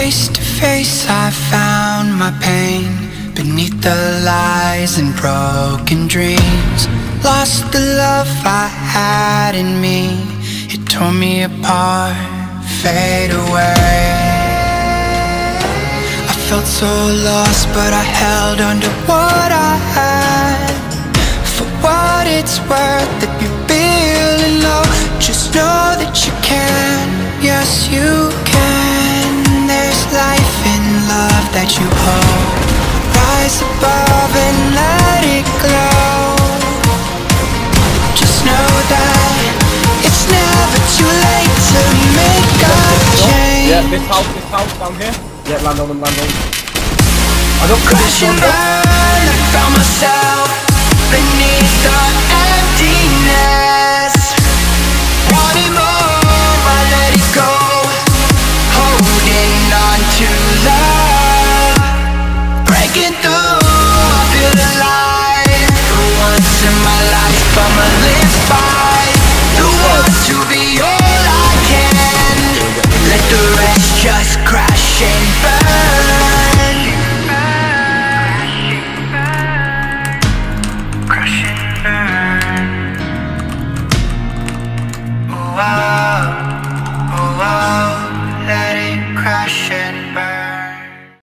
Face to face, I found my pain beneath the lies and broken dreams. Lost the love I had in me, it tore me apart, fade away. I felt so lost, but I held on to what I had. For what it's worth, if you're feeling low, just know Rise above and let it glow. Just know that it's never too late to make a change. Yeah, this house, this house down here. Yeah, land on them, land on them. I don't Crash and burn, I found myself Ah.